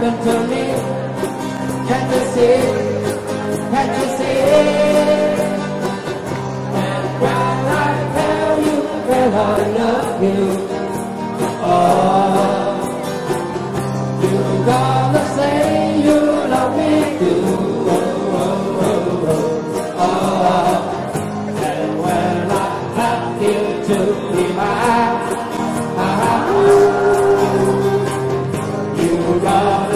them to me. Can't you see? Can't you see? And when I tell you that I love you, oh, you gotta.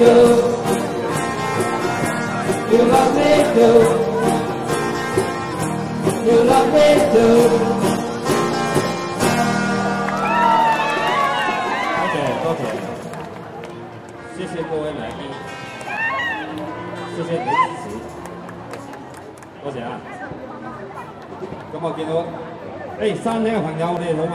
Mexico. You love Mexico. You love Mexico. Okay, okay. 谢谢各位来宾，谢谢你的支持，多謝啊！咁我見到，誒、欸、山頂嘅朋友，你哋好嘛？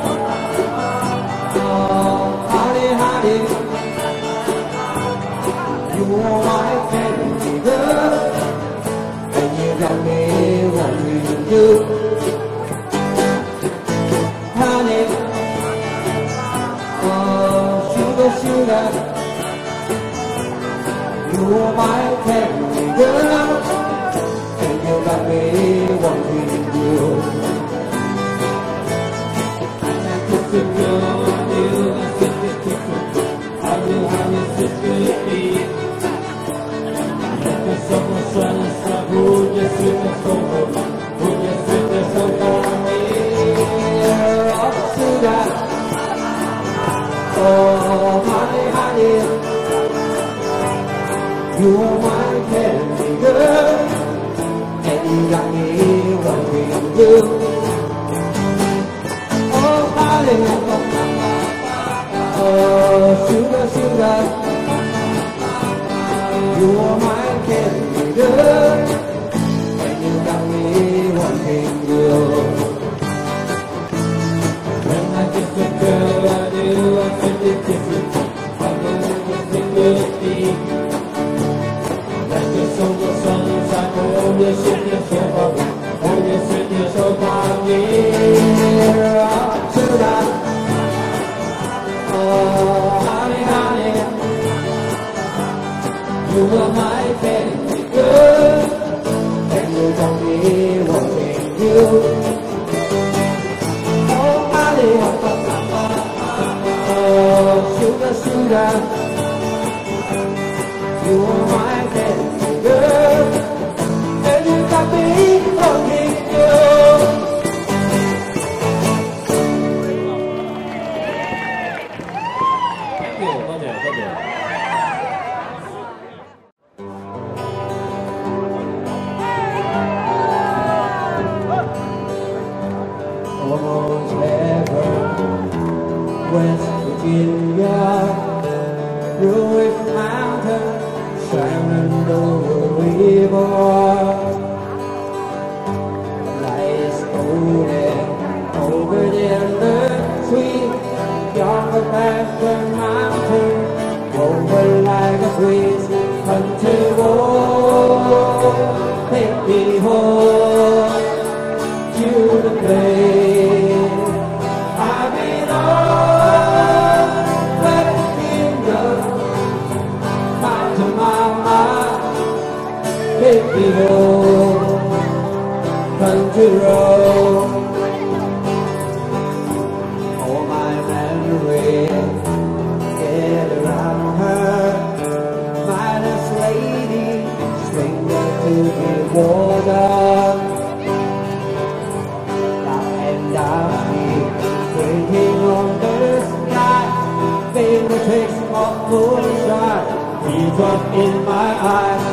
blue. Oh, sugar, sugar. Oh, almost heaven. West Virginia, Blue Mountain, Shenandoah River. Lights golden over the sweet, past the mountain, over like a breeze, road. All my memories get around her. Lady, stranger to. Up and down, drinking on the sky. Moonshine, teardrop in my eyes.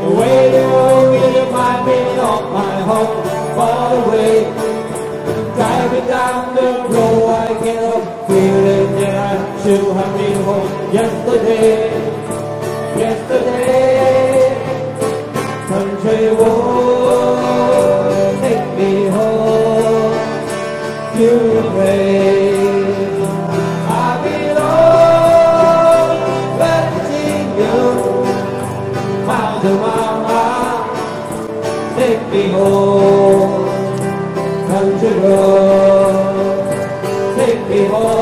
The way you will remind me? Of my home far away. Down the road, I get up feeling that I should have been home yesterday. Yesterday, country road, take me home to the place I belong. Virginia, Mountain Mama, take me home country road. Take me home